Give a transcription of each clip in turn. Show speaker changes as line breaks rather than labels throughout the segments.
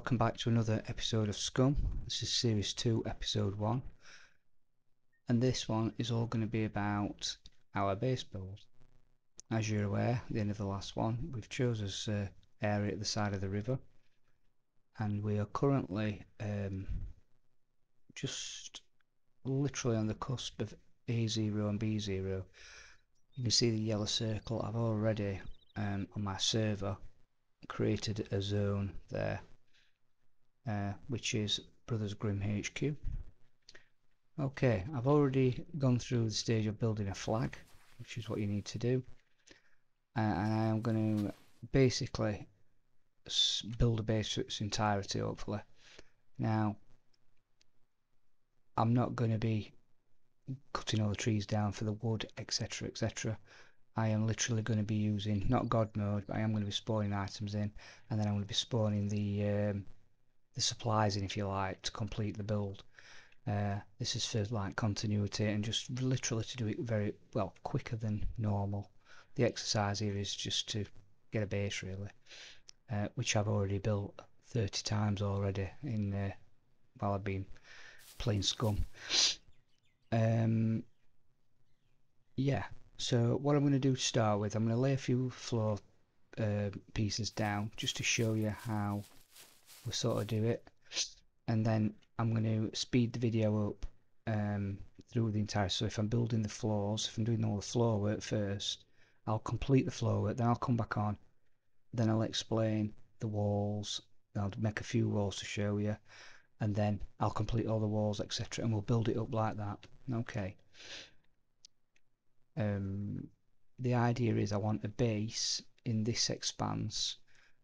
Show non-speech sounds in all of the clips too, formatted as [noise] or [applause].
welcome back to another episode of Scum. This is Series 2, Episode 1. And this one is all going to be about our base build. As you're aware, at the end of the last one, we've chosen this uh, area at the side of the river. And we are currently um, just literally on the cusp of A0 and B0. You can see the yellow circle. I've already, um, on my server, created a zone there uh, which is Brothers Grimm HQ. Okay, I've already gone through the stage of building a flag, which is what you need to do. Uh, and I am going to basically build a base for its entirety, hopefully. Now, I'm not going to be cutting all the trees down for the wood, etc, etc. I am literally going to be using, not God mode, but I am going to be spawning items in, and then I'm going to be spawning the um, the supplies in if you like to complete the build. Uh, this is for like continuity and just literally to do it very well quicker than normal. The exercise here is just to get a base really uh, which I've already built 30 times already in uh, while I've been playing scum. Um, yeah so what I'm going to do to start with I'm going to lay a few floor uh, pieces down just to show you how we'll sort of do it. And then I'm going to speed the video up um, through the entire so if I'm building the floors if I'm doing all the floor work first I'll complete the floor work then I'll come back on then I'll explain the walls I'll make a few walls to show you and then I'll complete all the walls etc and we'll build it up like that. Okay. Um, the idea is I want a base in this expanse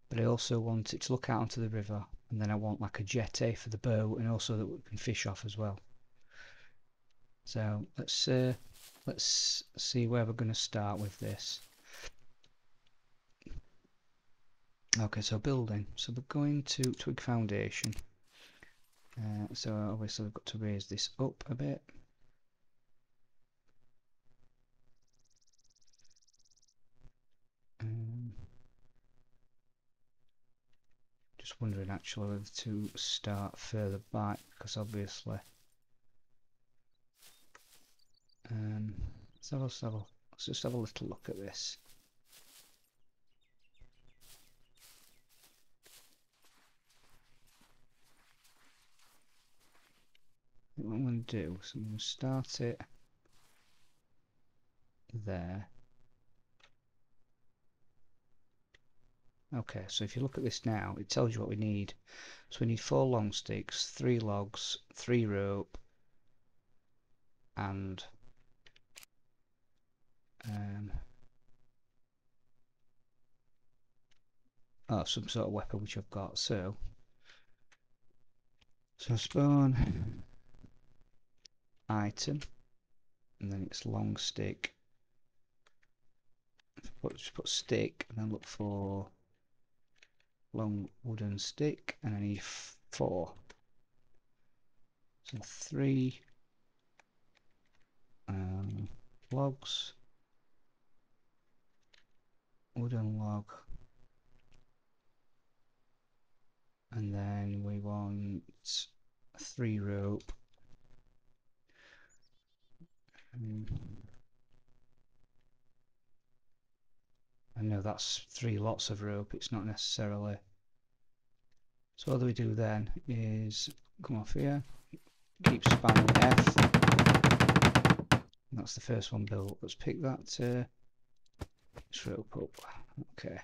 but I also want it to look out onto the river and then I want like a jetty for the boat and also that we can fish off as well. So let's uh, let's see where we're going to start with this. Okay so building. So we're going to twig foundation. Uh, so obviously we've got to raise this up a bit wondering actually whether to start further back because obviously um, let's, have a, let's, have a, let's just have a little look at this. What I'm going to do is I'm going to start it there Okay, so if you look at this now, it tells you what we need. So we need four long sticks, three logs, three rope, and um, oh, some sort of weapon which I've got. So, so spawn item, and then it's long stick. Put, just put stick, and then look for long wooden stick and I need four. So three um, logs, wooden log, and then we want three rope. Um, I know that's three lots of rope, it's not necessarily. So what do we do then is come off here, keep spamming F. That's the first one built. Let's pick that uh, rope up. Okay,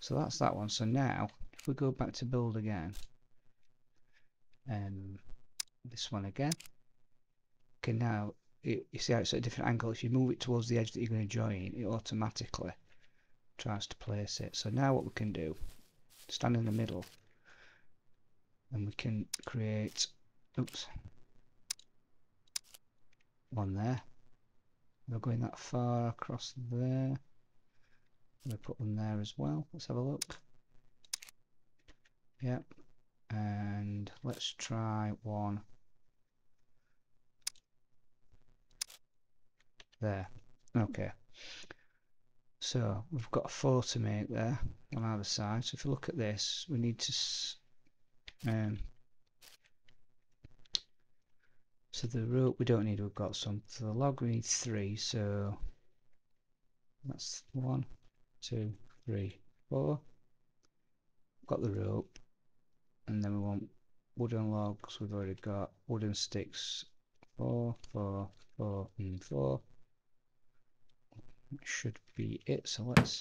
so that's that one. So now, if we go back to build again, um, this one again. Okay, now it, you see how it's at a different angle. If you move it towards the edge that you're going to join, it automatically tries to place it. So now what we can do, stand in the middle, and we can create, oops, one there. We're going that far across there. We put one there as well. Let's have a look. Yep. And let's try one there. Okay. So we've got a four to make there on either side. So if you look at this, we need to Um, so the rope we don't need, we've got some. For the log we need three, so that's one, two, three, four. Got the rope, and then we want wooden logs, we've already got wooden sticks, four, four, four, and four. Should be it, so let's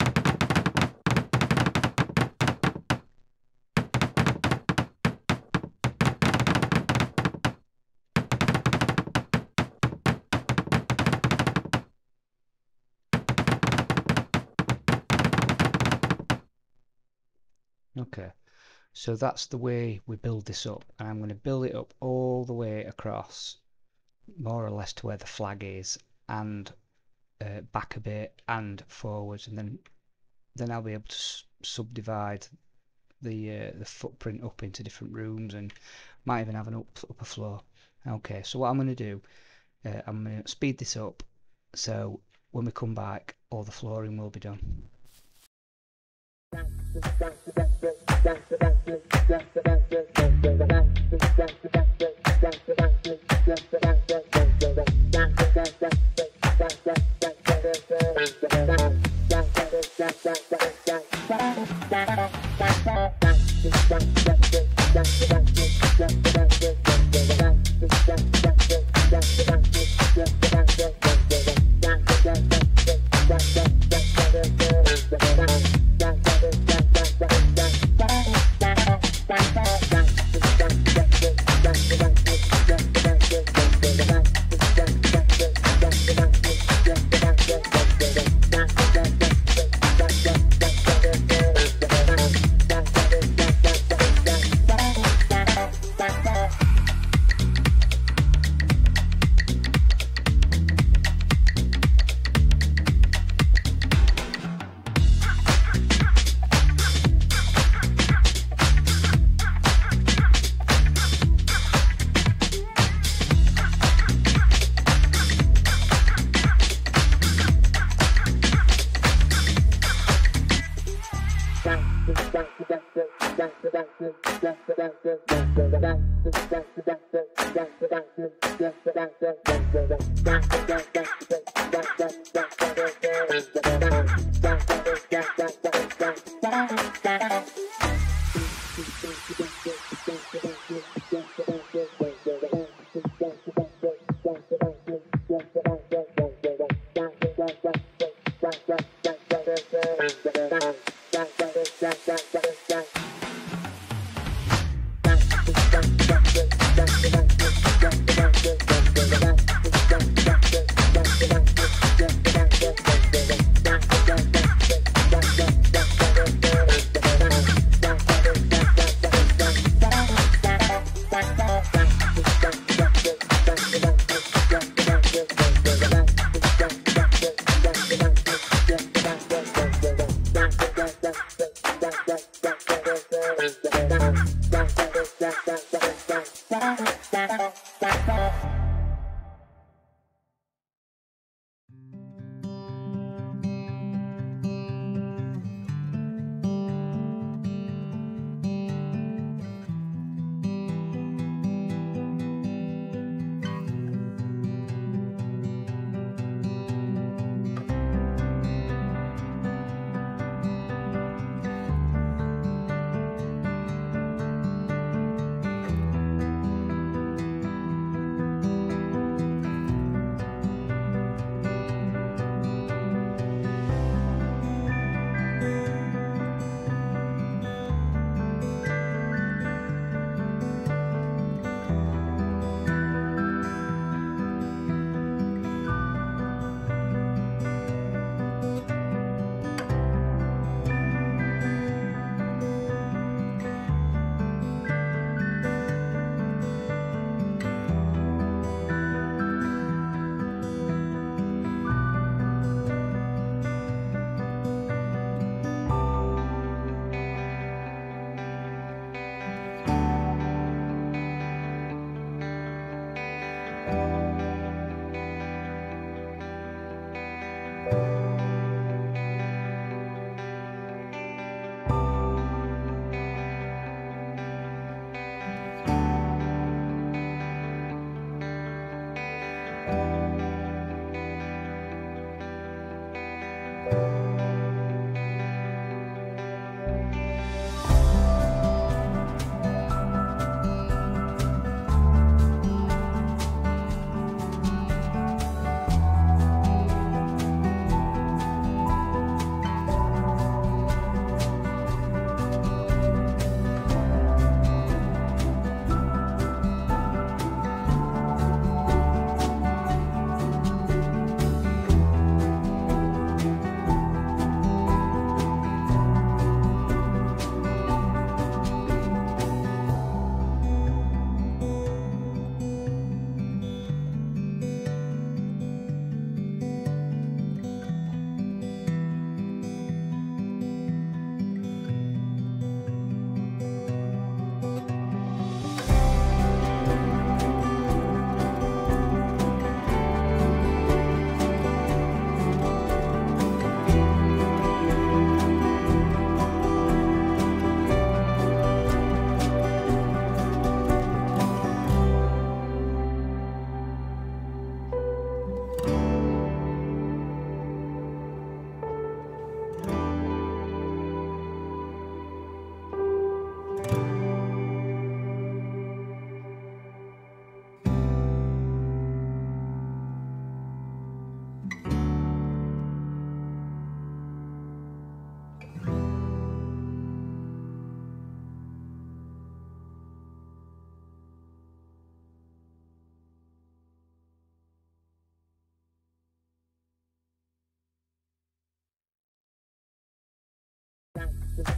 Okay, so that's the way we build this up. And I'm going to build it up all the way across, more or less to where the flag is, and uh, back a bit and forwards, and then then I'll be able to subdivide the uh, the footprint up into different rooms and might even have an up, upper floor. Okay, so what I'm going to do, uh, I'm going to speed this up so when we come back, all the flooring will be done. [laughs] Bye.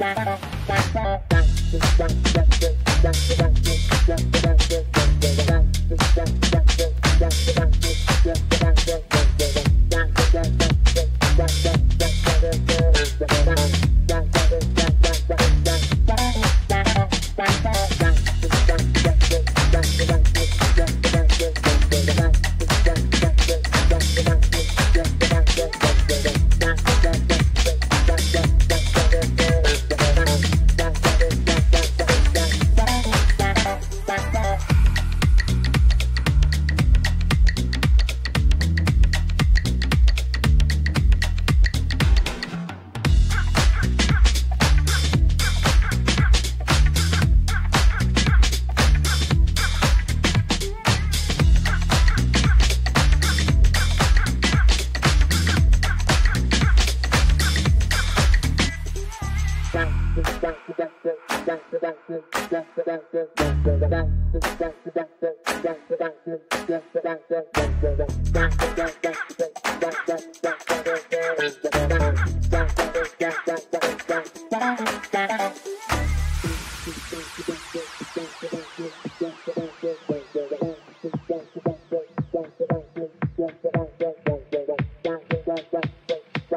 Yeah.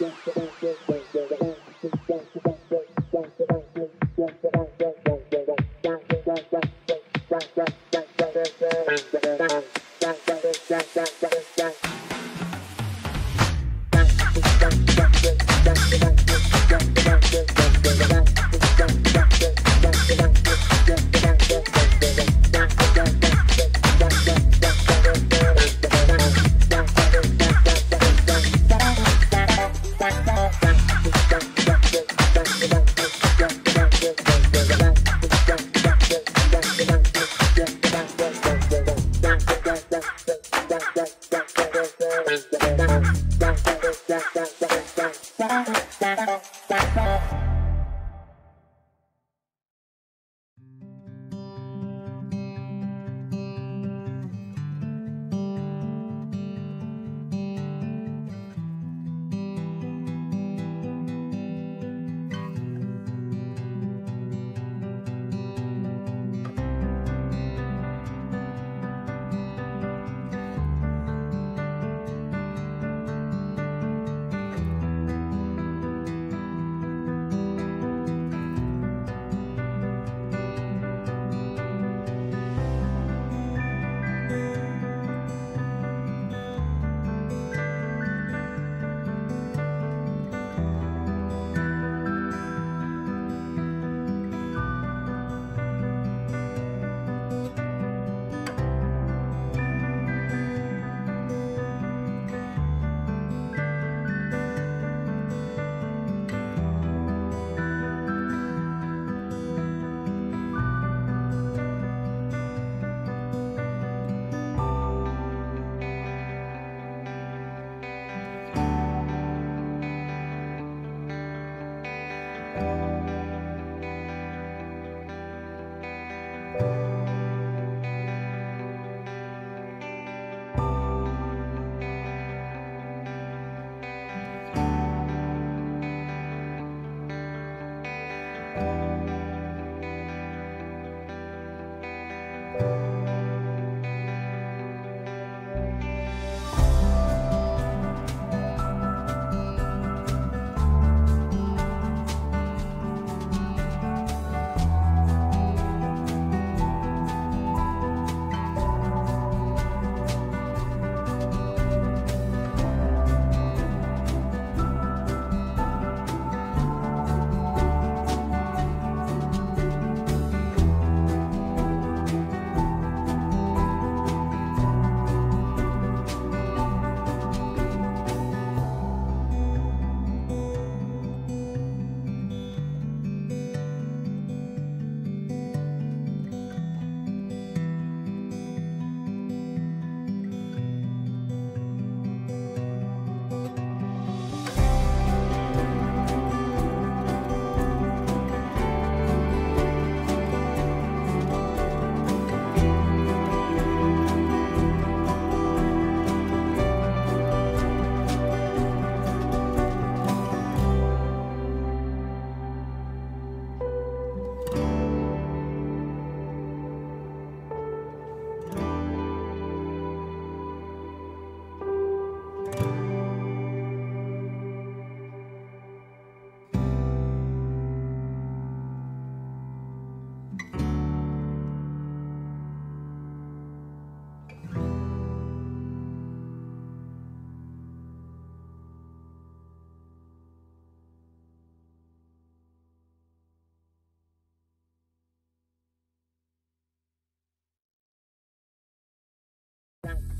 Thank you. Bye.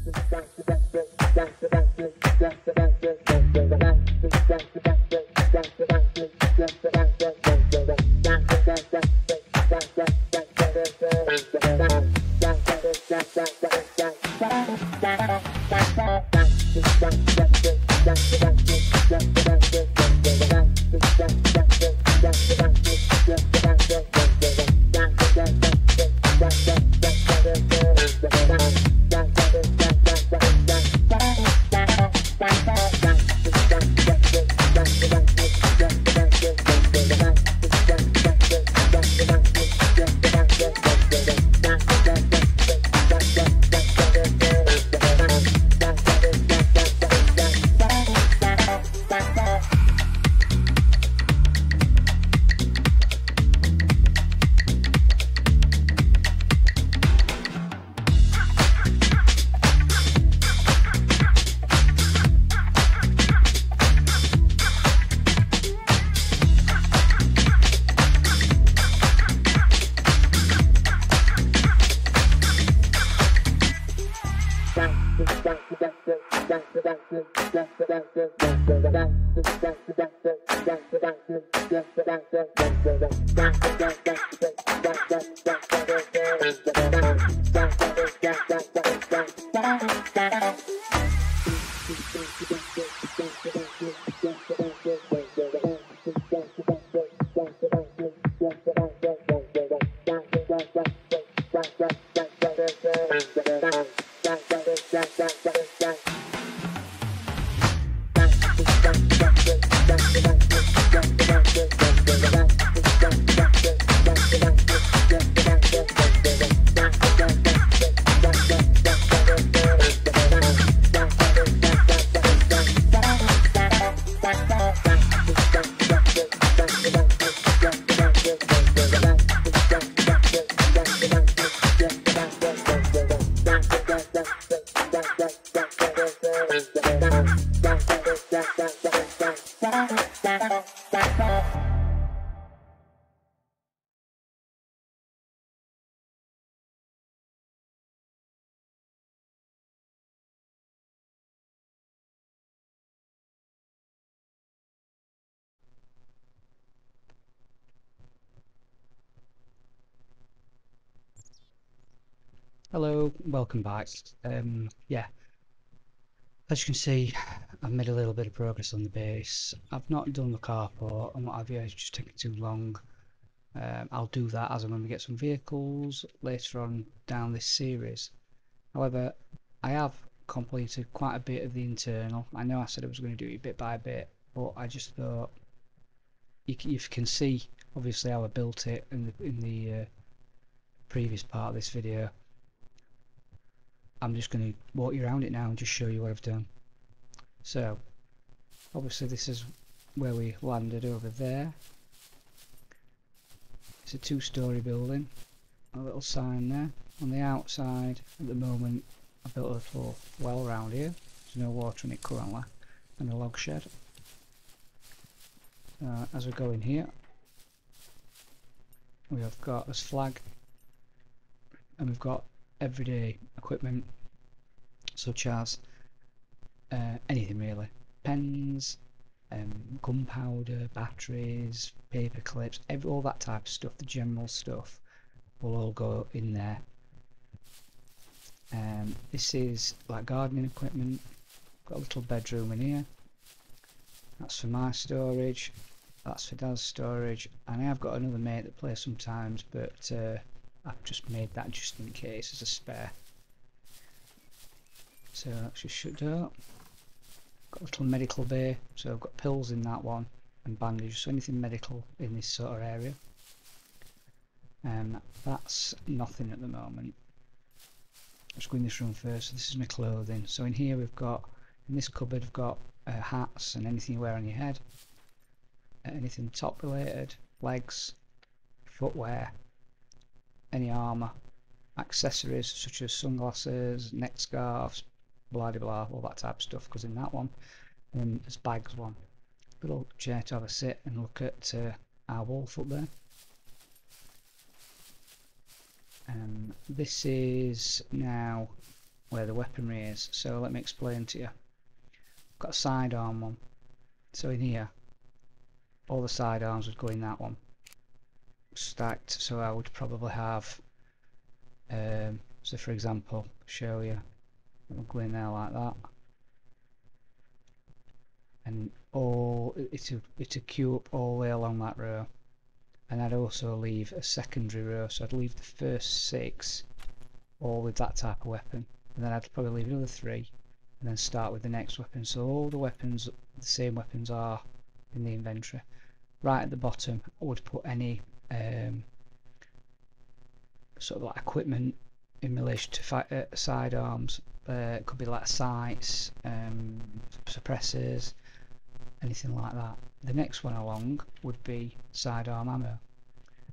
Hello, Thank you. Welcome back. Um, yeah, as you can see, I've made a little bit of progress on the base. I've not done the carport and what have you, it's just taking too long. Um, I'll do that as and when we get some vehicles later on down this series. However, I have completed quite a bit of the internal. I know I said I was going to do it bit by bit, but I just thought you can, you can see obviously how I built it in the in the uh, previous part of this video. I'm just going to walk you around it now and just show you what I've done. So, obviously this is where we landed over there. It's a two-storey building. A little sign there. On the outside, at the moment, I built a little well around here. There's no water in it currently. And a log shed. Uh, as we go in here, we have got this flag and we've got everyday equipment such as uh, anything really. Pens um, gunpowder batteries paper clips every, all that type of stuff the general stuff will all go in there. Um, this is like gardening equipment. Got a little bedroom in here. That's for my storage. That's for Dad's storage. And I have got another mate that plays sometimes but uh, I've just made that just in case as a spare. So let's just shut up. Got a little medical bay, so I've got pills in that one and bandages, so anything medical in this sort of area. Um, that's nothing at the moment. Let's go in this room first. So this is my clothing. So in here we've got, in this cupboard I've got uh, hats and anything you wear on your head. Uh, anything top related, legs, footwear, any armour, accessories such as sunglasses, neck scarves, blah blah, blah, all that type of stuff because in that one. And there's bags one. Little chair to have a sit and look at uh, our wolf up there. Um, this is now where the weaponry is. So let me explain to you. I've got a sidearm one. So in here, all the sidearms would go in that one. Stacked, so I would probably have, um, so for example, show you, I'll go in there like that. And all, it's a, it's a queue up all the way along that row. And I'd also leave a secondary row, so I'd leave the first six all with that type of weapon. And then I'd probably leave another three and then start with the next weapon. So all the weapons, the same weapons are in the inventory. Right at the bottom, I would put any um, sort of like equipment in relation to uh, sidearms. Uh, it could be like sights, um, suppressors, anything like that. The next one along would be sidearm ammo.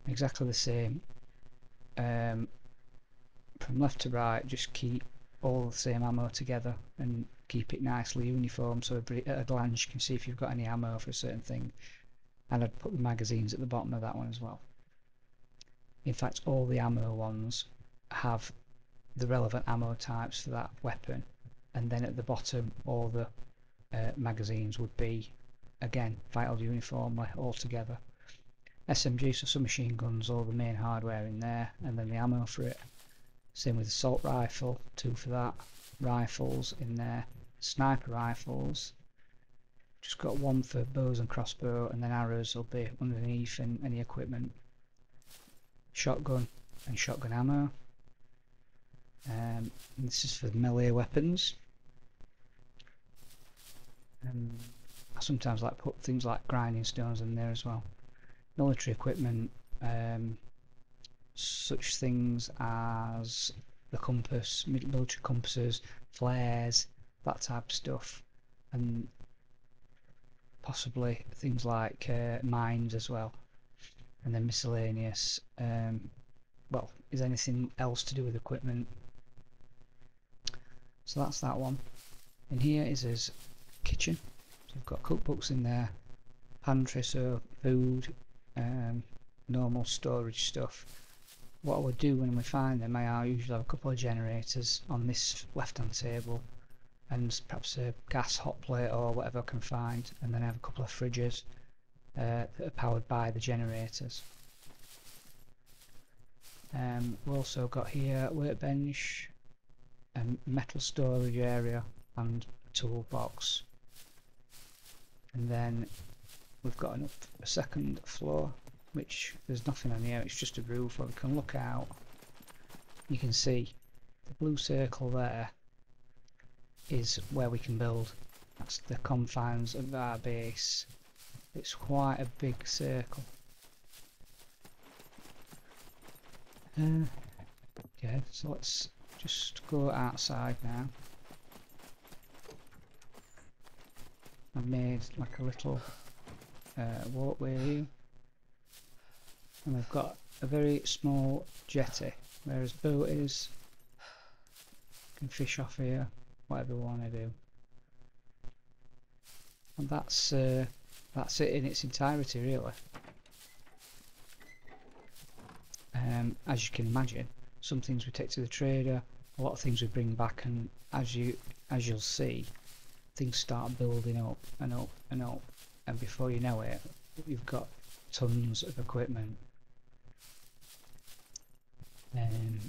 Exactly the same. Um, from left to right, just keep all the same ammo together and keep it nicely uniform so at a glance you can see if you've got any ammo for a certain thing and I'd put the magazines at the bottom of that one as well. In fact all the ammo ones have the relevant ammo types for that weapon and then at the bottom all the uh, magazines would be again vital uniformly all together. SMG so submachine guns all the main hardware in there and then the ammo for it same with assault rifle, two for that. Rifles in there. Sniper rifles. Just got one for bows and crossbow, and then arrows will be underneath and any equipment. Shotgun and shotgun ammo. Um, this is for melee weapons. Um, I sometimes like put things like grinding stones in there as well. Military equipment, um, such things as the compass, military compasses, flares, that type of stuff, and possibly things like uh, mines as well, and then miscellaneous. Um, well, is anything else to do with equipment? So that's that one. In here is his kitchen. So we've got cookbooks in there, pantry, so food, um, normal storage stuff what I would do when we find them, I usually have a couple of generators on this left hand table and perhaps a gas hot plate or whatever I can find and then I have a couple of fridges uh, that are powered by the generators. Um, we've also got here workbench, a metal storage area and a toolbox and then we've got an, a second floor which there's nothing on here, it's just a roof where we can look out. You can see the blue circle there is where we can build. That's the confines of our base. It's quite a big circle. Uh, okay, so let's just go outside now. I've made like a little uh, walkway here and we've got a very small jetty where whereas boat is can fish off here whatever we want to do and that's uh, that's it in its entirety really. Um, as you can imagine some things we take to the trader a lot of things we bring back and as you as you'll see things start building up and up and up. And before you know it you've got tons of equipment. Um,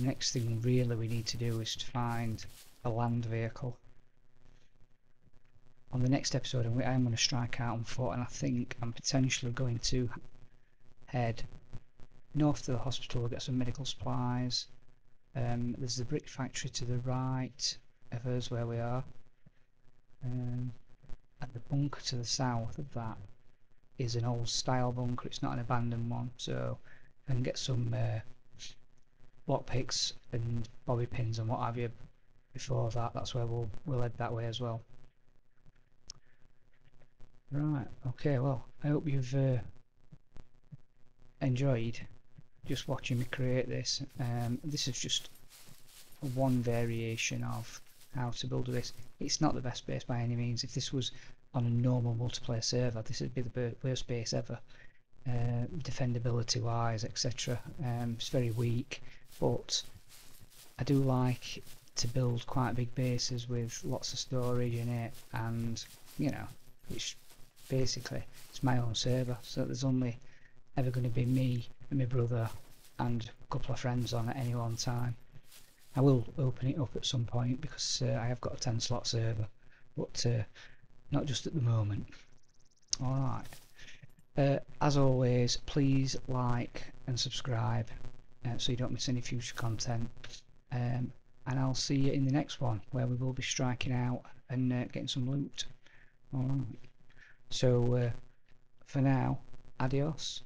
next thing really we need to do is to find a land vehicle. On the next episode I'm going to strike out on foot and I think I'm potentially going to head north to the hospital, to get some medical supplies. Um, there's the brick factory to the right of us where we are. Um, and the bunker to the south of that is an old style bunker, it's not an abandoned one, so I can get some uh, lockpicks and bobby pins and what have you before that that's where we'll we'll head that way as well right okay well I hope you've uh, enjoyed just watching me create this. Um, this is just one variation of how to build this. It's not the best base by any means. If this was on a normal multiplayer server this would be the worst base ever. Uh, defendability wise etc um, it's very weak but I do like to build quite big bases with lots of storage in it and you know it's basically it's my own server so there's only ever going to be me and my brother and a couple of friends on at any one time. I will open it up at some point because uh, I have got a 10 slot server but uh, not just at the moment. Alright. Uh, as always please like and subscribe uh, so you don't miss any future content. Um, and I'll see you in the next one where we will be striking out and uh, getting some loot. Alright so uh, for now adios